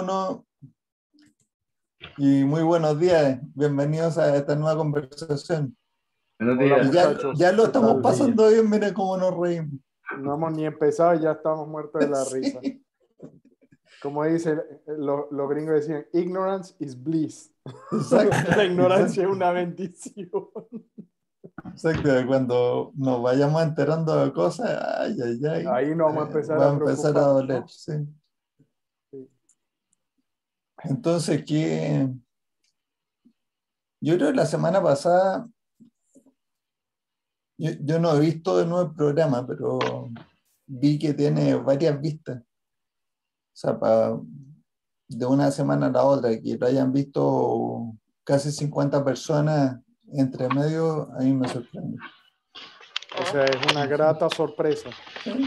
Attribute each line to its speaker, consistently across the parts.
Speaker 1: uno. Y muy buenos días. Bienvenidos a esta nueva conversación.
Speaker 2: Buenos días.
Speaker 1: Ya, lo estamos pasando bien, miren cómo nos reímos.
Speaker 3: No hemos ni empezado y ya estamos muertos de la risa. Como dice, lo- los gringos decían, ignorance is bliss.
Speaker 1: Exacto.
Speaker 3: La ignorancia es una bendición.
Speaker 1: Exacto. Cuando nos vayamos enterando de cosas, ay, ay, ay.
Speaker 3: Ahí nos vamos a
Speaker 1: eh,
Speaker 3: empezar a
Speaker 1: a empezar a
Speaker 3: preocupar,
Speaker 1: doler.
Speaker 3: ¿no?
Speaker 1: sí.
Speaker 3: Sí.
Speaker 1: Entonces, ¿qué? Yo creo que la semana pasada, yo, yo no he visto de nuevo el programa, pero vi que tiene varias vistas. O sea, de una semana a la otra, que lo hayan visto casi 50 personas entre medio, a mí me sorprende.
Speaker 3: O sea, es una grata sorpresa.
Speaker 1: Sí,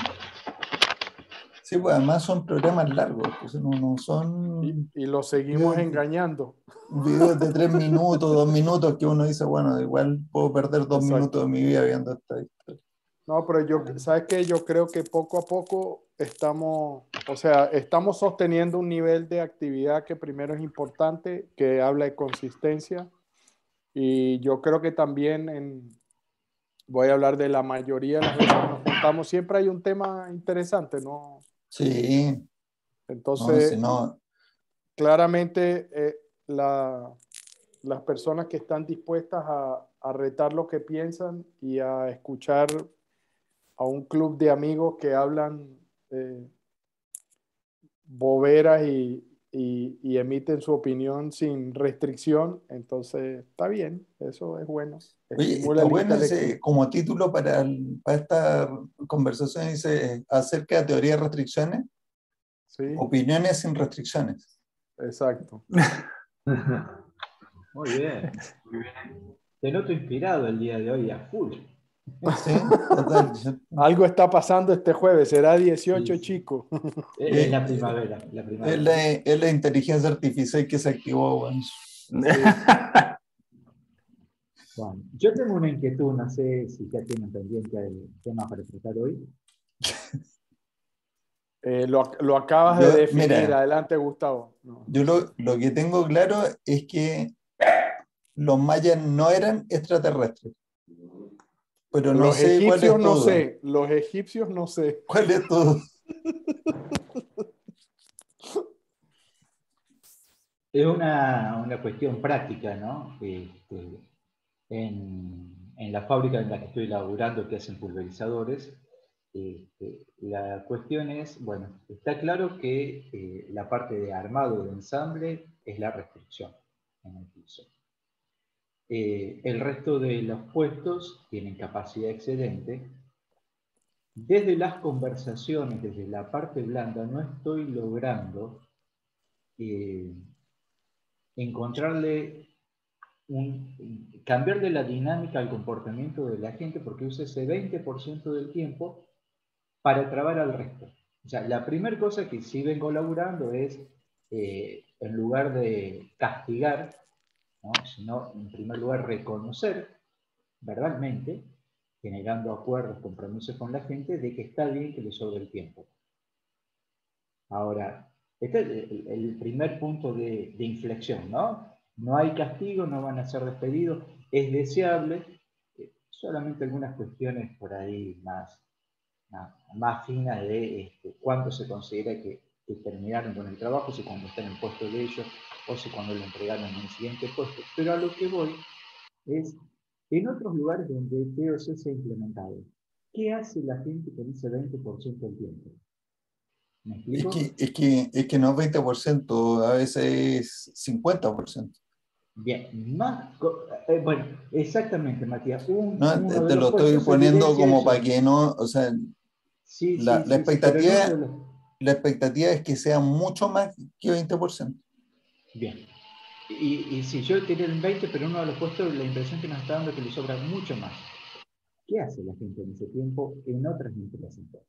Speaker 1: pues además son programas largos, pues no, no son
Speaker 3: Y, y lo seguimos
Speaker 1: Bien.
Speaker 3: engañando.
Speaker 1: videos de tres minutos, dos minutos, que uno dice, bueno, igual puedo perder dos
Speaker 3: Exacto.
Speaker 1: minutos de mi vida viendo esta historia.
Speaker 3: No, pero yo, ¿sabes qué? Yo creo que poco a poco estamos, o sea, estamos sosteniendo un nivel de actividad que primero es importante, que habla de consistencia. Y yo creo que también en, voy a hablar de la mayoría de las veces que nos juntamos, siempre hay un tema interesante, ¿no?
Speaker 1: Sí, no,
Speaker 3: Entonces,
Speaker 1: si no,
Speaker 3: claramente eh, la- las personas que están dispuestas a, a retar lo que piensan y a escuchar a un club de amigos que hablan eh, boberas y, y- y emiten su opinión sin restricción, entonces está bien, eso es bueno.
Speaker 1: oye, está bueno ese, como título para, el- para esta conversación, dice acerca de teoría de restricciones,
Speaker 3: Sí,
Speaker 1: opiniones sin restricciones.
Speaker 3: exacto.
Speaker 2: Muy bien. Te noto inspirado el día de hoy a full.
Speaker 1: Sí, total.
Speaker 3: Algo está pasando este jueves, será 18
Speaker 2: Sí, sí.
Speaker 3: chicos.
Speaker 2: Es la primavera. La
Speaker 1: Es
Speaker 2: primavera.
Speaker 1: la, es la inteligencia artificial que se activó, bueno.
Speaker 4: Bueno, yo tengo una inquietud, no sé si ya tienen pendiente el tema para tratar hoy.
Speaker 3: Eh, lo, lo acabas
Speaker 1: Yo-
Speaker 3: de definir,
Speaker 1: mira.
Speaker 3: adelante Gustavo. No.
Speaker 1: Yo lo, lo que tengo claro es que los mayas no eran extraterrestres. Pero no
Speaker 3: los
Speaker 1: sé cuál es
Speaker 3: egipcios no sé, los egipcios no sé.
Speaker 1: ¿Cuál es duda?
Speaker 4: Es una, una cuestión práctica, ¿no? Este, en, en la fábrica en la que estoy laburando, que hacen pulverizadores, este, la cuestión es, bueno, está claro que eh, la parte de armado de ensamble es la restricción en el piso. Eh, el resto de los puestos tienen capacidad excedente. Desde las conversaciones, desde la parte blanda, no estoy logrando eh, encontrarle un, la dinámica al comportamiento de la gente porque usa ese 20% del tiempo para trabar al resto. O sea, la primera cosa que sí vengo laburando es, eh, en lugar de castigar, ¿no? sino en primer lugar reconocer verbalmente, generando acuerdos, compromisos con la gente, de que está bien que le sobre el tiempo. Ahora, este es el, primer punto de, inflexión, ¿no? No hay castigo, no van a ser despedidos, es deseable, eh, solamente algunas cuestiones por ahí más, más, finas de este, cuánto se considera que, que terminaron con el trabajo, si cuando están en puesto de ellos o si cuando lo entregaron en el siguiente puesto. Pero a lo que voy es, en otros lugares donde el POC se ha implementado, ¿qué hace la gente con ese 20% del tiempo? ¿Me
Speaker 1: Es que, es, que, es que no es 20%, a veces es 50%.
Speaker 4: Bien, más, eh, bueno, exactamente, Matías. Un-
Speaker 1: No, te, te lo estoy poniendo como para que no, o sea,
Speaker 4: Sí,
Speaker 1: la-
Speaker 4: sí,
Speaker 1: la
Speaker 4: sí, sí,
Speaker 1: expectativa-
Speaker 4: de los-
Speaker 1: la expectativa es que sea mucho más que 20%.
Speaker 4: Bien. Y, y si yo tenía el 20, pero uno de los puestos, la impresión que nos está dando es que le sobra mucho más. ¿Qué hace la gente en ese tiempo en otras empresas?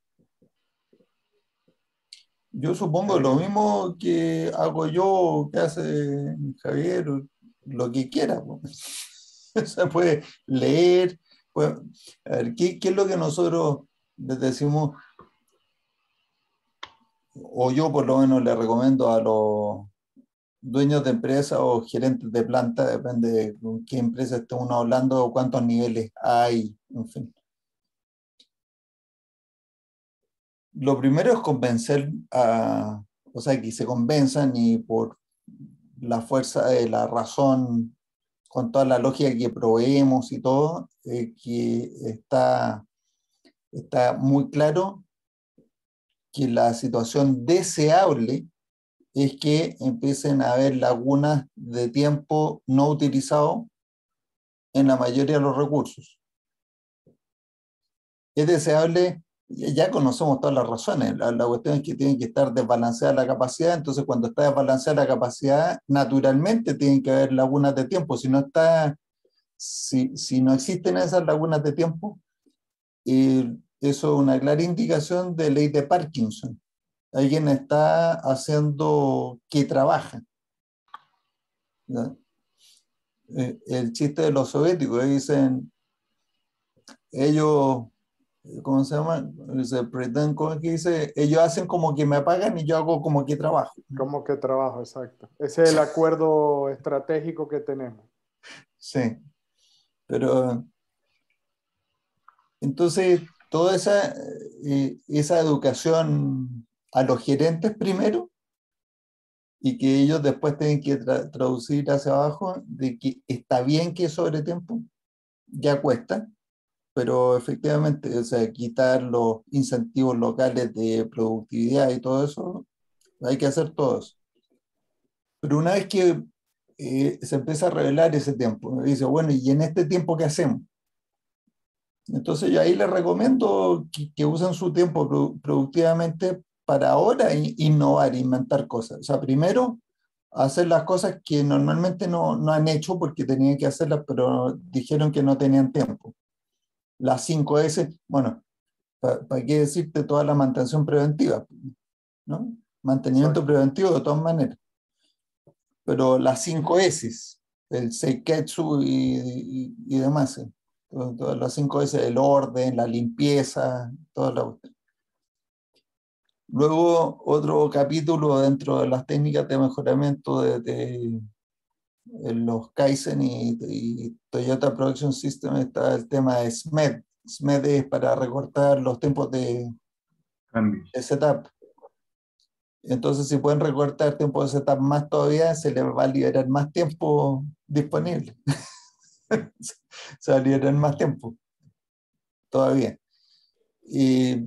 Speaker 1: Yo supongo lo mismo que hago yo, que hace Javier, lo que quiera. O sea, puede leer, puede- a ver, ¿qué, qué es lo que nosotros les decimos? o yo por lo menos le recomiendo a los dueños de empresa o gerentes de planta, depende de con qué empresa esté uno hablando o cuántos niveles hay, en fin. Lo primero es convencer a, o sea, que se convenzan y por la fuerza de la razón, con toda la lógica que proveemos y todo, eh, que está, está muy claro que la situación deseable es que empiecen a haber lagunas de tiempo no utilizado en la mayoría de los recursos. Es deseable, ya conocemos todas las razones, la, cuestión es que tiene que estar desbalanceada la capacidad, entonces cuando está desbalanceada la capacidad, naturalmente tienen que haber lagunas de tiempo, si no está, si, si no existen esas lagunas de tiempo, eh, eso es una clara indicación de ley de Parkinson alguien está haciendo que trabaja. Eh, el chiste de los soviéticos, dicen, ellos, ¿cómo se llama? Se pretenden, ¿cómo que dice? Ellos hacen como que me pagan y yo hago como que trabajo.
Speaker 3: Como que trabajo, exacto. Ese es el acuerdo estratégico que tenemos.
Speaker 1: Sí, pero entonces toda esa, eh, esa educación a los gerentes primero y que ellos después tienen que traducir hacia abajo de que está bien que sobre tiempo, ya cuesta, pero efectivamente, o sea, quitar los incentivos locales de productividad y todo eso, hay que hacer todo eso. Pero una vez que eh, se empieza a revelar ese tiempo, dice, bueno, ¿y en este tiempo qué hacemos? Entonces yo ahí les recomiendo que usen su tiempo productivamente para ahora innovar, inventar cosas. O sea, primero, hacer las cosas que normalmente no, no han hecho porque tenían que hacerlas, pero dijeron que no tenían tiempo. Las 5S, bueno, ¿para qué decirte toda la mantención preventiva? ¿no? Mantenimiento preventivo de todas maneras. Pero las 5 S, el Seiketsu y, y, demás, ¿eh? todas, las 5 S, el orden, la limpieza, toda la Luego, otro capítulo dentro de las técnicas de mejoramiento de, los Kaizen y, Toyota Production System está el tema de SMED. SMED es para recortar los tiempos de, de setup. Entonces, si pueden recortar tiempo de setup más todavía, se les va a liberar más tiempo disponible. se va a liberar más tiempo todavía. Y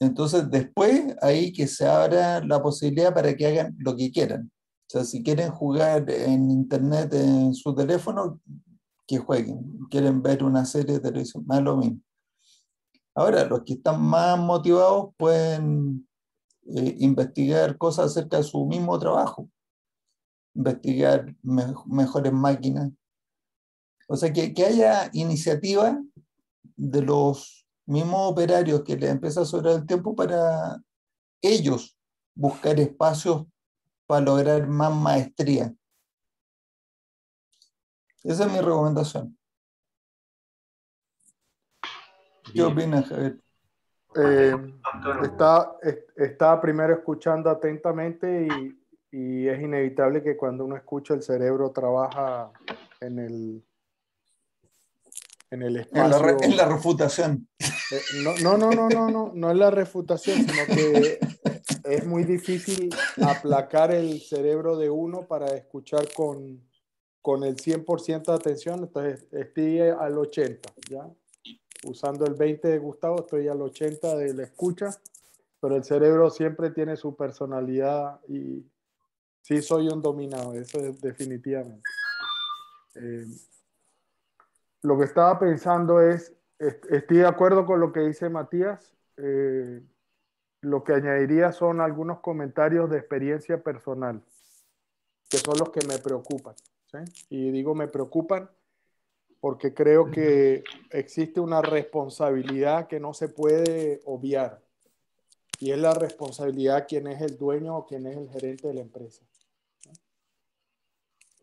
Speaker 1: entonces, después, ahí que se abra la posibilidad para que hagan lo que quieran. O sea, si quieren jugar en internet en su teléfono, que jueguen. Quieren ver una serie de televisión, más lo mismo. Ahora, los que están más motivados pueden eh, investigar cosas acerca de su mismo trabajo, investigar mejores máquinas. O sea, que, que haya iniciativa de los mismos operarios que les empieza a sobrar el tiempo para ellos buscar espacios para lograr más maestría. Esa es mi recomendación. ¿Qué opinas, Javier?
Speaker 3: Eh, está, está, primero escuchando atentamente y, y, es inevitable que cuando uno escucha el cerebro trabaja en el, en el espacio.
Speaker 1: En la, refutación.
Speaker 3: Eh, no, no, no, no, no, no, no es la refutación, sino que es muy difícil aplacar el cerebro de uno para escuchar con, con el 100% de atención. Entonces, estoy al 80, ¿ya? Usando el 20 de Gustavo, estoy al 80 de la escucha, pero el cerebro siempre tiene su personalidad y sí soy un dominado, eso es definitivamente. Eh, lo que estaba pensando es, estoy de acuerdo con lo que dice Matías, eh, lo que añadiría son algunos comentarios de experiencia personal, que son los que me preocupan. Y digo me preocupan porque creo que existe una responsabilidad que no se puede obviar. Y es la responsabilidad de quien es el dueño o quien es el gerente de la empresa.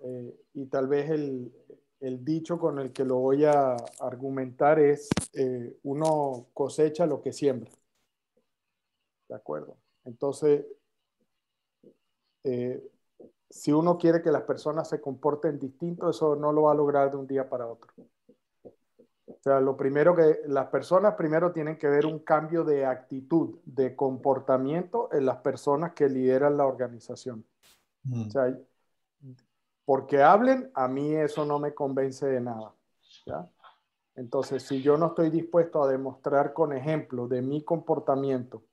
Speaker 3: Eh, y tal vez el, el dicho con el que lo voy a argumentar es, eh, uno cosecha lo que siembra. ¿De acuerdo? Entonces, eh, si uno quiere que las personas se comporten distinto, eso no lo va a lograr de un día para otro. O sea, lo primero que las personas primero tienen que ver un cambio de actitud, de comportamiento en las personas que lideran la organización. Mm. O sea, porque hablen, a mí eso no me convence de nada. Entonces, si yo no estoy dispuesto a demostrar con ejemplo de mi comportamiento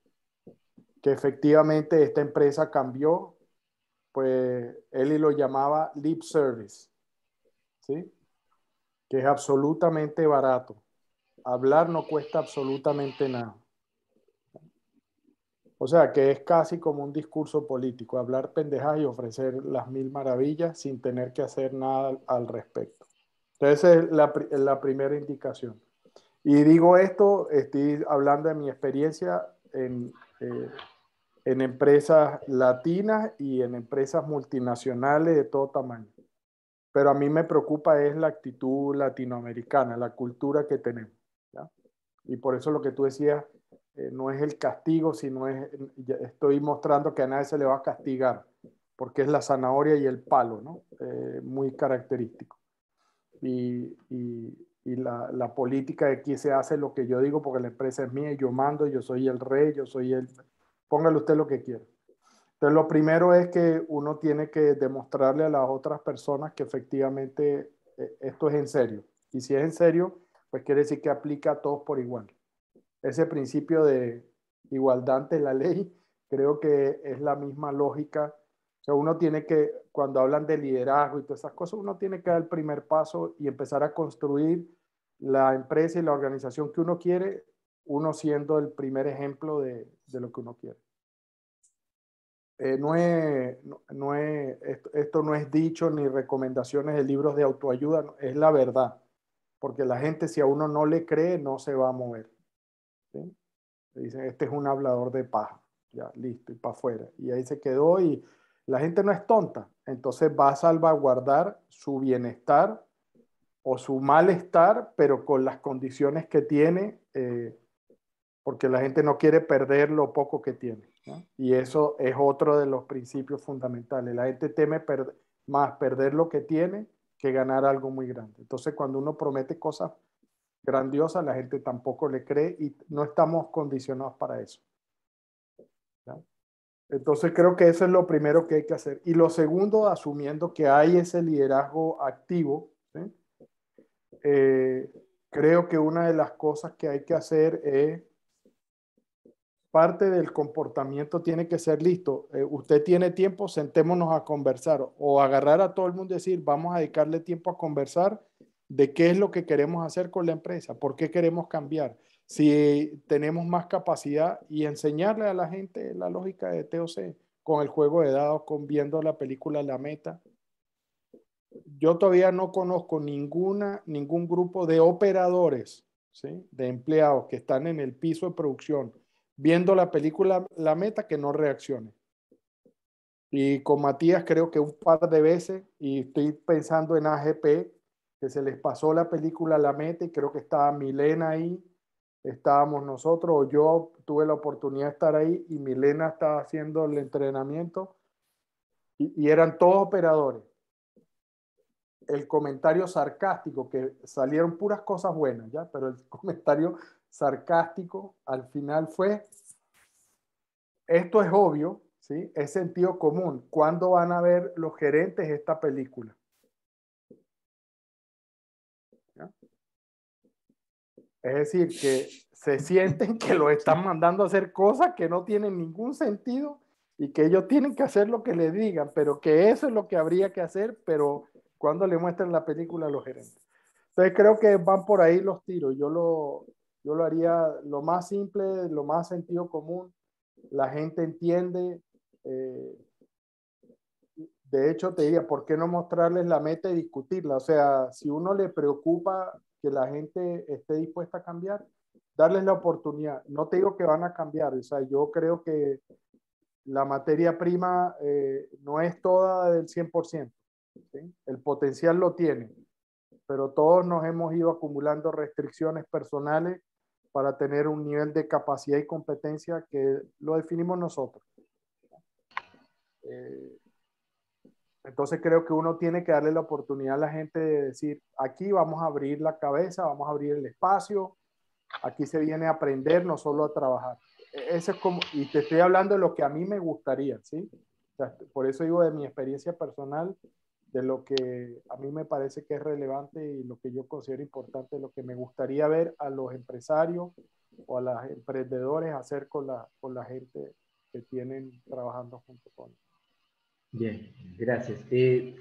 Speaker 3: que efectivamente esta empresa cambió, pues él lo llamaba lip service, ¿sí? Que es absolutamente barato. Hablar no cuesta absolutamente nada. O sea, que es casi como un discurso político, hablar pendejas y ofrecer las mil maravillas sin tener que hacer nada al respecto. Entonces, es la, la primera indicación. Y digo esto, estoy hablando de mi experiencia en, eh, en empresas latinas y en empresas multinacionales de todo tamaño. Pero a mí me preocupa es la actitud latinoamericana, la cultura que tenemos. Y por eso lo que tú decías eh, no es el castigo, sino es, estoy mostrando que a nadie se le va a castigar, porque es la zanahoria y el palo, ¿no? Eh, muy característico. Y, y, la, la, política de aquí se hace lo que yo digo porque la empresa es mía y yo mando, yo soy el rey, yo soy el, Póngale usted lo que quiera. Entonces, lo primero es que uno tiene que demostrarle a las otras personas que efectivamente eh, esto es en serio. Y si es en serio, pues quiere decir que aplica a todos por igual. Ese principio de igualdad ante la ley, creo que es la misma lógica. O sea, uno tiene que, cuando hablan de liderazgo y todas esas cosas, uno tiene que dar el primer paso y empezar a construir la empresa y la organización que uno quiere uno siendo el primer ejemplo de, lo que uno quiere. Eh, no es, no, es, esto, no es dicho ni recomendaciones de libros de autoayuda, es la verdad, porque la gente si a uno no le cree no se va a mover. Dicen, este es un hablador de paja, ya, listo, y para afuera. Y ahí se quedó y la gente no es tonta, entonces va a salvaguardar su bienestar o su malestar, pero con las condiciones que tiene. Eh, porque la gente no quiere perder lo poco que tiene. Y eso es otro de los principios fundamentales. La gente teme más perder lo que tiene que ganar algo muy grande. Entonces, cuando uno promete cosas grandiosas, la gente tampoco le cree y no estamos condicionados para eso. Entonces, creo que eso es lo primero que hay que hacer. Y lo segundo, asumiendo que hay ese liderazgo activo, eh, creo que una de las cosas que hay que hacer es parte del comportamiento tiene que ser listo. Eh, usted tiene tiempo, sentémonos a conversar o agarrar a todo el mundo y decir, vamos a dedicarle tiempo a conversar de qué es lo que queremos hacer con la empresa, por qué queremos cambiar, si tenemos más capacidad y enseñarle a la gente la lógica de TOC con el juego de dados, con viendo la película La Meta. Yo todavía no conozco ninguna, ningún grupo de operadores, ¿sí? de empleados que están en el piso de producción viendo la película La Meta que no reaccione. Y con Matías creo que un par de veces, y estoy pensando en AGP, que se les pasó la película La Meta y creo que estaba Milena ahí, estábamos nosotros, o yo tuve la oportunidad de estar ahí y Milena estaba haciendo el entrenamiento y, y eran todos operadores. El comentario sarcástico, que salieron puras cosas buenas, ¿ya? Pero el comentario sarcástico al final fue, esto es obvio, ¿sí? es sentido común. ¿Cuándo van a ver los gerentes esta película? Es decir, que se sienten que lo están mandando a hacer cosas que no tienen ningún sentido y que ellos tienen que hacer lo que le digan, pero que eso es lo que habría que hacer, pero cuando le muestren la película a los gerentes. Entonces creo que van por ahí los tiros. Yo lo, yo lo haría lo más simple, lo más sentido común. La gente entiende. Eh, de hecho, te diría, ¿por qué no mostrarles la meta y discutirla? O sea, si uno le preocupa que la gente esté dispuesta a cambiar, darles la oportunidad. No te digo que van a cambiar, o sea, yo creo que la materia prima eh, no es toda del 100%. El potencial lo tiene, pero todos nos hemos ido acumulando restricciones personales para tener un nivel de capacidad y competencia que lo definimos nosotros. Eh, entonces creo que uno tiene que darle la oportunidad a la gente de decir, aquí vamos a abrir la cabeza, vamos a abrir el espacio, aquí se viene a aprender, no solo a trabajar. E-, ese es como, y te estoy hablando de lo que a mí me gustaría, ¿sí? por eso digo de mi experiencia personal, de lo que a mí me parece que es relevante y lo que yo considero importante, lo que me gustaría ver a los empresarios o a los emprendedores hacer con la, con la gente que tienen trabajando junto con ellos.
Speaker 4: Bien, gracias. Eh,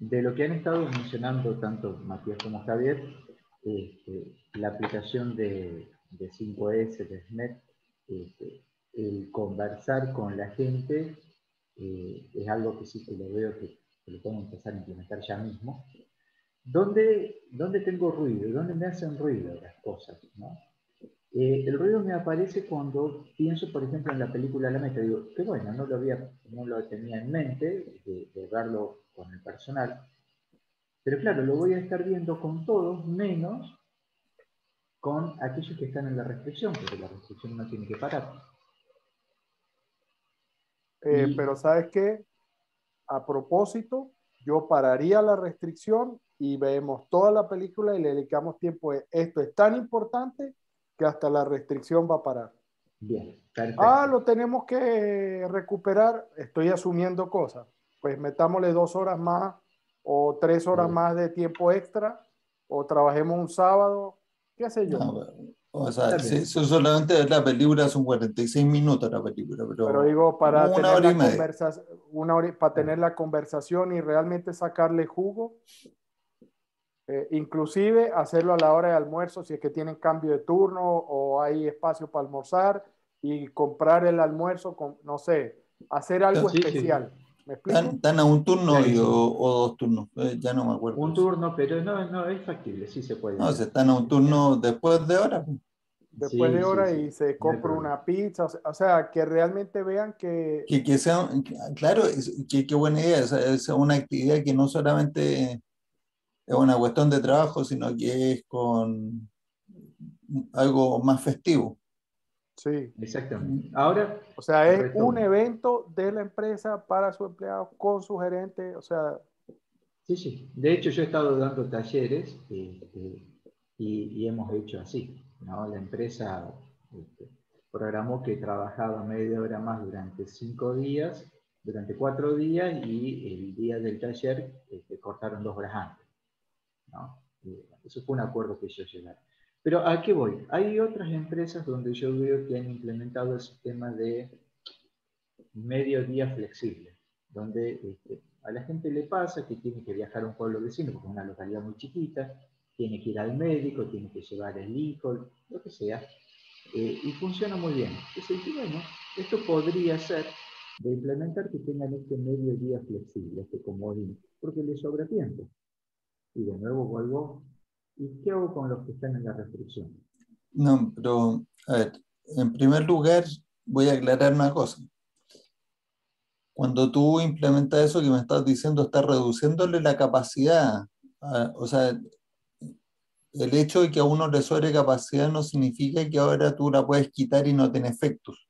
Speaker 4: de lo que han estado mencionando tanto Matías como Javier, este, la aplicación de, de 5S, de SNET, este, el conversar con la gente eh, es algo que sí que lo veo que, lo puedo empezar a implementar ya mismo. ¿Dónde, ¿Dónde tengo ruido? ¿Dónde me hacen ruido las cosas? ¿no? Eh, el ruido me aparece cuando pienso, por ejemplo, en la película La Meta. Digo, qué bueno, no lo, había, no lo tenía en mente de, de verlo con el personal. Pero claro, lo voy a estar viendo con todos, menos con aquellos que están en la restricción, porque la restricción no tiene que parar.
Speaker 3: Eh, pero sabes qué, a propósito, yo pararía la restricción y vemos toda la película y le dedicamos tiempo. Esto es tan importante que hasta la restricción va a parar.
Speaker 4: Bien,
Speaker 3: Ah, lo tenemos que recuperar. Estoy asumiendo cosas. Pues metámosle dos horas más o tres horas más de tiempo extra o trabajemos un sábado, qué sé yo.
Speaker 1: O sea, si eso solamente es la película, son 46 minutos la película. Pero,
Speaker 3: pero digo, para tener, la conversación, una hora, para tener la conversación y realmente sacarle jugo, eh, inclusive hacerlo a la hora de almuerzo, si es que tienen cambio de turno o hay espacio para almorzar y comprar el almuerzo, con, no sé, hacer algo especial. ¿Me
Speaker 1: ¿Están, a un turno o, dos turnos? Eh, ya no me acuerdo.
Speaker 4: Un turno, pero no, no es factible, sí se puede. No,
Speaker 1: se están a un turno después de hora. Pues.
Speaker 3: Después de hora y se compra una pizza, o sea, que realmente vean que...
Speaker 1: Que, que sea, claro, qué buena idea, es, es una actividad que no solamente es una cuestión de trabajo, sino que es con algo más festivo.
Speaker 3: Sí.
Speaker 4: Exactamente. Ahora.
Speaker 3: O sea, es un evento de la empresa para su empleado con su gerente, o sea.
Speaker 4: Sí, sí. De hecho, yo he estado dando talleres este, y, hemos hecho así. ¿no? La empresa este, programó que trabajaba media hora más durante cinco días, durante cuatro días, y el día del taller este, cortaron dos horas antes. ¿No? Eso fue un acuerdo que ellos llegaron. Pero ¿a qué voy? Hay otras empresas donde yo veo que han implementado el sistema de medio día flexible, donde este, a la gente le pasa que tiene que viajar a un pueblo vecino, porque es una localidad muy chiquita, tiene que ir al médico, tiene que llevar el hijo, lo que sea, eh, y funciona muy bien. Entonces, bueno, esto podría ser de implementar que tengan este medio día flexible, este comodín, porque les sobra tiempo. Y de nuevo vuelvo ¿Y qué hago con los que están en la restricción?
Speaker 1: No, pero, a ver, en primer lugar, voy a aclarar una cosa. Cuando tú implementas eso que me estás diciendo, estás reduciéndole la capacidad. o sea, el hecho de que a uno le sobre capacidad no significa que ahora tú la puedes quitar y no tiene efectos.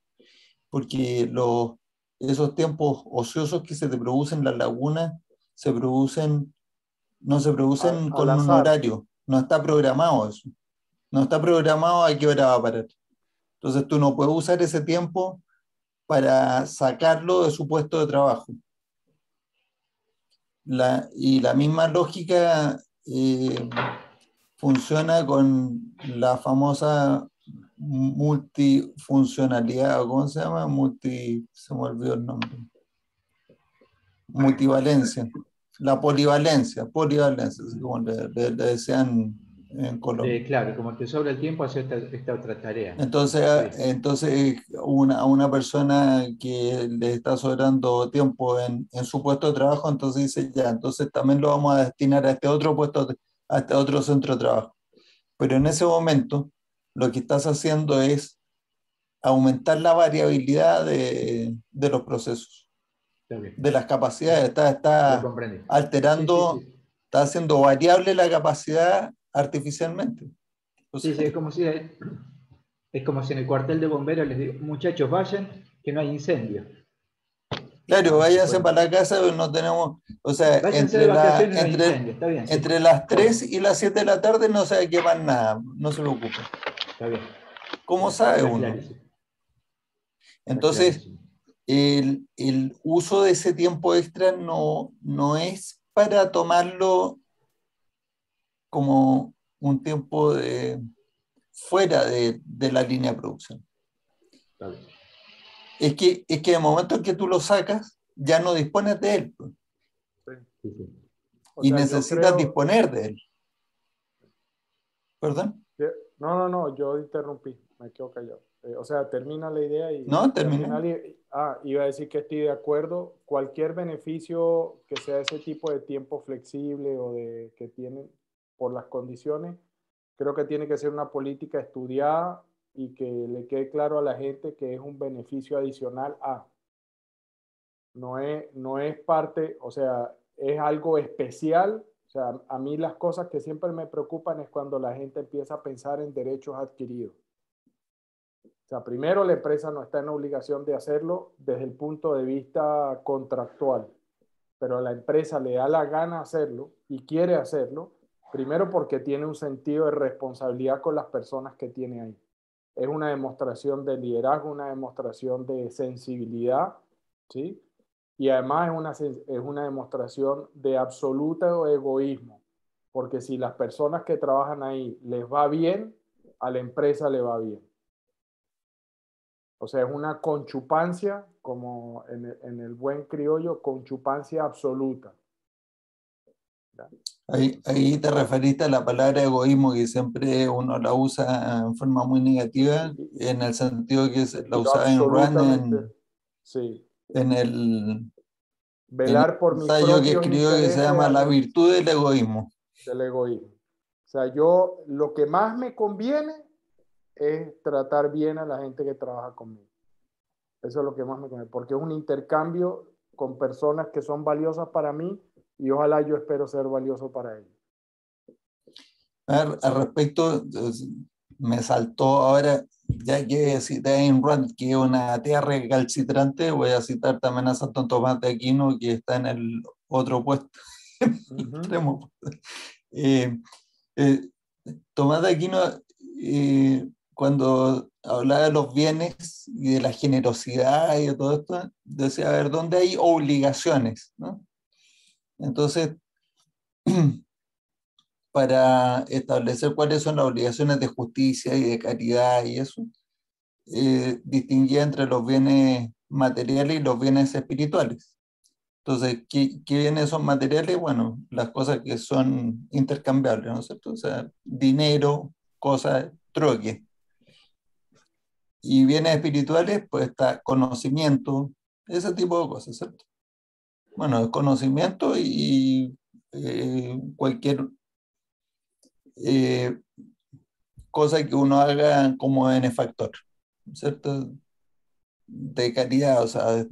Speaker 1: Porque los, esos tiempos ociosos que se te producen en la laguna se producen, no se producen con un horario, no está programado eso. No está programado a qué hora va a parar. Entonces tú no puedes usar ese tiempo para sacarlo de su puesto de trabajo. La, y la misma lógica eh, funciona con la famosa multifuncionalidad, ¿cómo se llama? Multi, se me olvidó el nombre. Multivalencia la polivalencia, polivalencia, como le, decían en Colombia.
Speaker 4: claro, como te sobra el tiempo, hacer esta, otra tarea.
Speaker 1: Entonces, entonces una, a una persona que le está sobrando tiempo en, en, su puesto de trabajo, entonces dice, ya, entonces también lo vamos a destinar a este otro puesto, a este otro centro de trabajo. Pero en ese momento, lo que estás haciendo es aumentar la variabilidad de, de los procesos de las capacidades, está, está alterando, está haciendo variable la capacidad artificialmente.
Speaker 4: sí, sí, es como si Es como si en el cuartel de bomberos les digo, muchachos, vayan, que no hay incendio.
Speaker 1: Claro, váyanse para la casa, no tenemos, o sea, entre, entre, las 3 y las 7 de la tarde no se quemar nada, no se preocupen. Está bien. ¿Cómo sabe uno? Entonces, el, el, uso de ese tiempo extra no, no es para tomarlo como un tiempo de, fuera de, de la línea de producción. Es que, es que en el momento en que tú lo sacas, ya no dispones de él. Pues. Y necesitas disponer de él. ¿Perdón?
Speaker 3: No, no, no, yo interrumpí, me quedo callado. Eh, o sea, termina la idea y...
Speaker 1: No, termina.
Speaker 3: ah, iba a decir que estoy de acuerdo. Cualquier beneficio que sea ese tipo de tiempo flexible o de que tienen por las condiciones, creo que tiene que ser una política estudiada y que le quede claro a la gente que es un beneficio adicional a. No es, no es parte, o sea, es algo especial. O sea, a mí las cosas que siempre me preocupan es cuando la gente empieza a pensar en derechos adquiridos. Primero la empresa no está en obligación de hacerlo desde el punto de vista contractual, pero a la empresa le da la gana hacerlo y quiere hacerlo, primero porque tiene un sentido de responsabilidad con las personas que tiene ahí es una demostración de liderazgo, una demostración de sensibilidad, ¿sí? Y además es una, es una demostración de absoluto egoísmo, porque si las personas que trabajan ahí les va bien, a la empresa le va bien. O sea, es una conchupancia, como en el, en el buen criollo, conchupancia absoluta.
Speaker 1: Ahí, ahí, te referiste a la palabra egoísmo, que siempre uno la usa en forma muy negativa, en el sentido que la usaba en Rand en,
Speaker 3: sí.
Speaker 1: en el
Speaker 3: velar por mi
Speaker 1: ensayo que escribió que se llama La virtud del egoísmo.
Speaker 3: Del egoísmo. O sea, yo lo que más me conviene es tratar bien a la gente que trabaja conmigo. Eso es lo que más me conviene, porque es un intercambio con personas que son valiosas para mí y ojalá yo espero ser valioso para ellos.
Speaker 1: Al, respecto, me saltó ahora, ya que cité a Ayn Rand, que es una tierra recalcitrante, voy a citar también a Santo Tomás de Aquino, que está en el otro puesto. Eh, eh, Tomás de Aquino, eh, cuando hablaba de los bienes y de la generosidad y de todo esto, decía, a ver, ¿dónde hay obligaciones? ¿no? Entonces, para establecer cuáles son las obligaciones de justicia y de caridad y eso, eh, distinguía entre los bienes materiales y los bienes espirituales. Entonces, ¿qué, ¿qué, bienes son materiales? Bueno, las cosas que son intercambiables, ¿no es cierto? O sea, dinero, cosas, troque. Y bienes espirituales, pues está conocimiento, ese tipo de cosas, ¿cierto? bueno, conocimiento y eh, cualquier eh, cosa que uno haga como benefactor, ¿cierto? De calidad, o sea.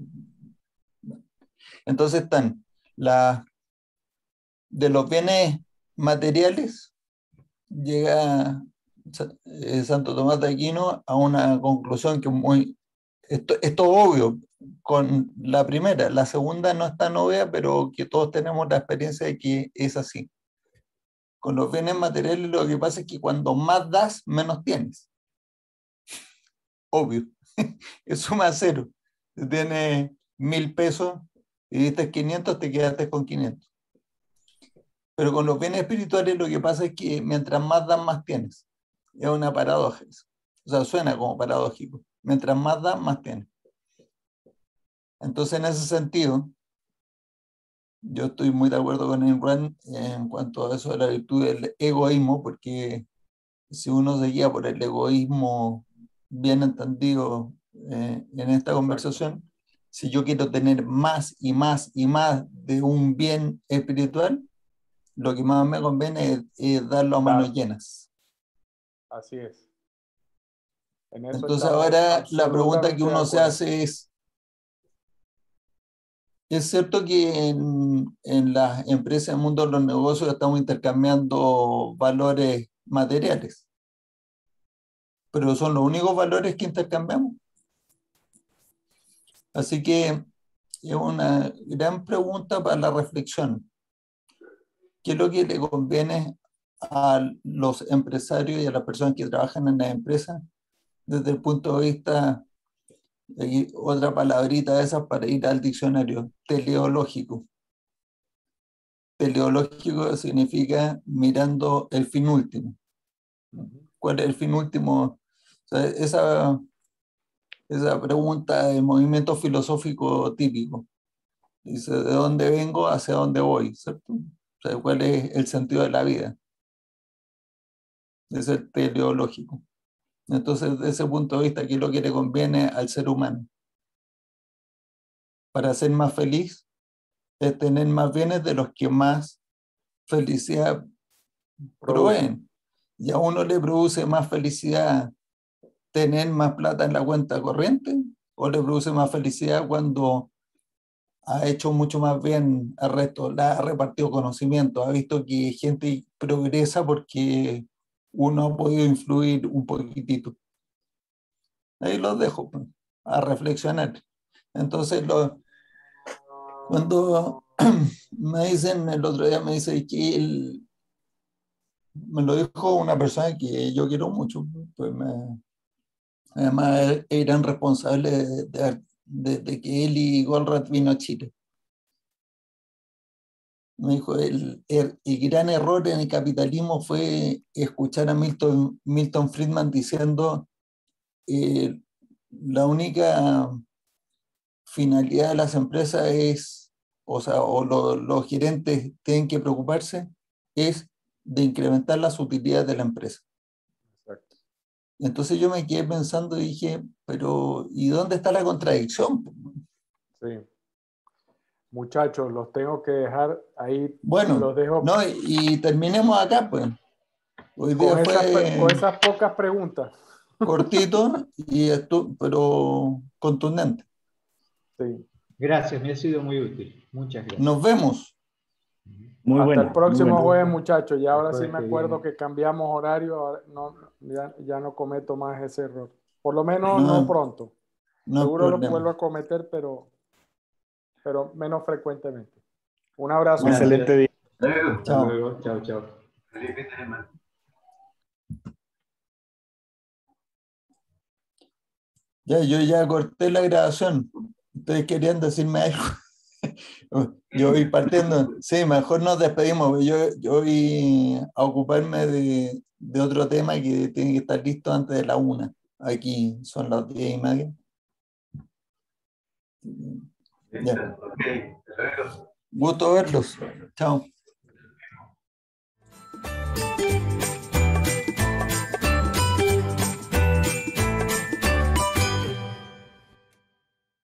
Speaker 1: Entonces están la, de los bienes materiales, llega Santo Tomás de Aquino a una conclusión que muy, esto, esto obvio, con la primera. La segunda no es tan pero que todos tenemos la experiencia de que es así. Con los bienes materiales lo que pasa es que cuando más das, menos tienes. Obvio. Es suma cero. Si tienes mil pesos y diste 500, te quedaste con 500. Pero con los bienes espirituales lo que pasa es que mientras más das, más tienes. Es una paradoja. O sea, suena como paradójico. Mientras más das, más tienes. Entonces, en ese sentido, yo estoy muy de acuerdo con Ayn en cuanto a eso de la virtud del egoísmo, porque si uno se guía por el egoísmo bien entendido eh, en esta conversación, si yo quiero tener más y más y más de un bien espiritual, lo que más me conviene es, darlo a manos llenas.
Speaker 3: Así es.
Speaker 1: Entonces ahora la pregunta que uno se hace es, es cierto que en, en las empresas del mundo de los negocios estamos intercambiando valores materiales. pero son los únicos valores que intercambiamos. Así que es una gran pregunta para la reflexión. ¿Qué es lo que le conviene a los empresarios y a las personas que trabajan en la empresa desde el punto de vista, otra palabrita de esas para ir al diccionario, teleológico? Teleológico significa mirando el fin último. ¿Cuál es el fin último? esa, esa pregunta de movimiento filosófico típico. Dice, ¿de dónde vengo? ¿Hacia dónde voy? ¿Cierto? ¿Cuál es el sentido de la vida? Es el teleológico. Entonces, desde ese punto de vista, ¿qué es lo que le conviene al ser humano? Para ser más feliz, es tener más bienes de los que más felicidad proveen. Y a uno le produce más felicidad tener más plata en la cuenta corriente o le produce más felicidad cuando ha hecho mucho más bien al resto, ha repartido conocimiento, ha visto que gente progresa porque uno ha podido influir un poquitito. Ahí los dejo pues, a reflexionar. Entonces, cuando me dicen, el otro día me dice que él, me lo dijo una persona que yo quiero mucho, pues me, además eran responsables de, que él y Goldratt vino a Chile. Me dijo, el, el, gran error en el capitalismo fue escuchar a Milton, Milton Friedman diciendo eh, la única finalidad de las empresas es, o sea, o los gerentes tienen que preocuparse, es de incrementar las utilidades de la empresa. Exacto. Entonces yo me quedé pensando y dije, pero ¿y dónde está la contradicción?
Speaker 3: Sí. Muchachos, los tengo que dejar ahí.
Speaker 1: Bueno,
Speaker 3: los dejo.
Speaker 1: No, y, terminemos acá, pues.
Speaker 3: Hoy con, esas, con esas pocas preguntas.
Speaker 1: Cortito, y esto, pero contundente.
Speaker 4: Sí. Gracias, me ha sido muy útil. Muchas gracias.
Speaker 1: Nos vemos.
Speaker 3: Muy Hasta el próximo jueves, muchachos. Y ahora sí me acuerdo que, cambiamos horario. No, ya, no cometo más ese error. Por lo menos no, pronto. Seguro lo vuelvo a cometer, pero, pero menos frecuentemente. Un abrazo.
Speaker 1: excelente día.
Speaker 4: Chao. Chao, chao.
Speaker 1: Ya, yo ya corté la grabación. Ustedes querían decirme algo. Yo voy partiendo, sí, mejor nos despedimos. Yo, yo voy a ocuparme de, de, otro tema que tiene que estar listo antes de la una. Aquí son las diez y media. Gusto verlos. Chao.